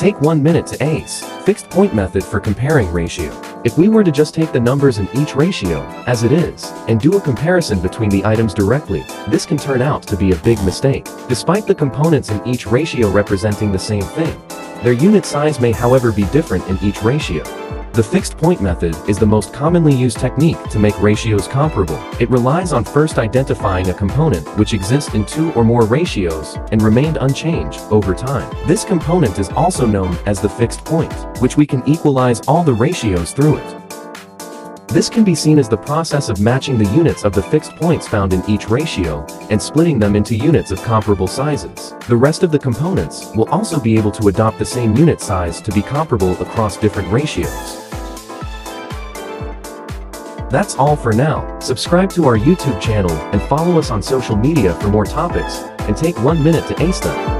Take one minute to ace. Fixed point method for comparing ratio. If we were to just take the numbers in each ratio, as it is, and do a comparison between the items directly, this can turn out to be a big mistake. Despite the components in each ratio representing the same thing, their unit size may however be different in each ratio. The fixed point method is the most commonly used technique to make ratios comparable. It relies on first identifying a component which exists in two or more ratios and remained unchanged over time. This component is also known as the fixed point, which we can equalize all the ratios through it. This can be seen as the process of matching the units of the fixed points found in each ratio and splitting them into units of comparable sizes. The rest of the components will also be able to adopt the same unit size to be comparable across different ratios. That's all for now. Subscribe to our YouTube channel and follow us on social media for more topics, and take one minute to ace them.